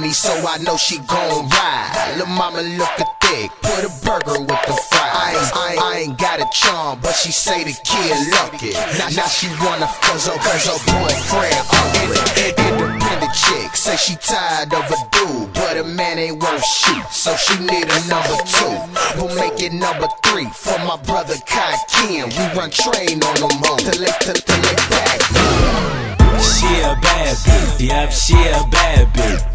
money, so I know she gon' ride. Lil' mama lookin' thick, put a burger with the fries. I ain't, I ain't, I ain't got a charm, but she say the kid lucky. Now, now she wanna cause her, cause her boyfriend ugly. Uh, independent chick, say she tired of a dude, but a man ain't worth shit, so she need a number two. We'll make it number three for my brother Kai Kenn. We run train on them hoes till they, till, till they back. She a bad bitch, yep, she a bad bitch.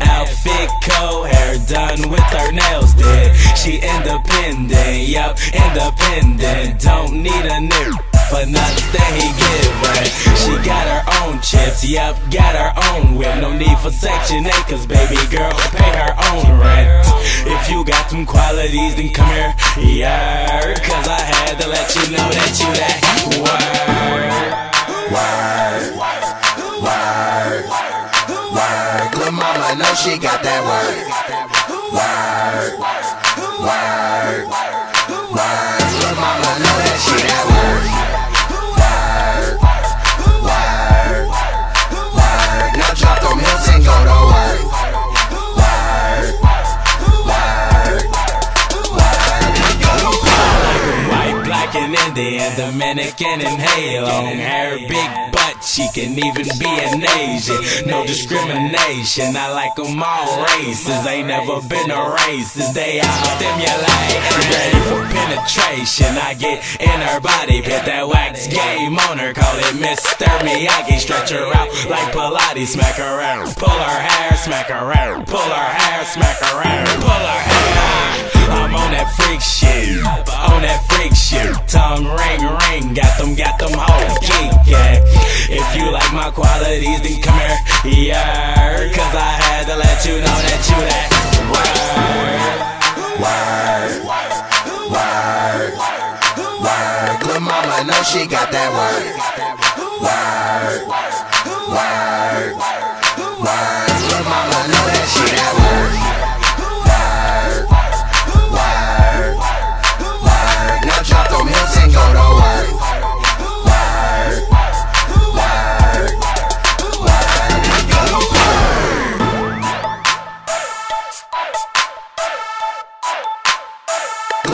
Cold, hair done with her nails did. She independent, yep, independent. Don't need a nigga for nothing he give her. She got her own chips, yep, got her own whip. No need for Section 8, cause baby girl pay her own rent. If you got some qualities, then come here, yeah. Cause I had to let you know that you that she got that word. Word, word, Indian, Dominican, and. Long hair, big butt, she can even be an Asian. No discrimination, I like them all races. Ain't never been a racist, they all stimulate. Ready for penetration, I get in her body, put that wax game on her, call it Mr. Miyagi. Stretch her out like Pilates, smack her out. Pull her hair, smack her out. Pull her hair, smack her out. Pull her hair. Ring, got them, got them hoes. Yeah. If you like my qualities, then come here, yeah. Cause I had to let you know that you that Word, word, word. Lil' mama know she got that word. Word, word, word.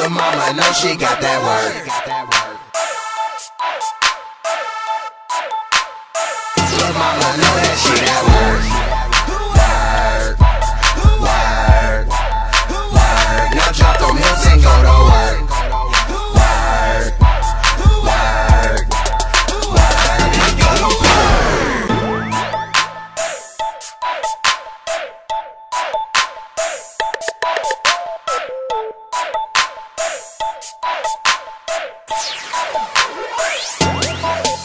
Word. Mama know she got that word. Word.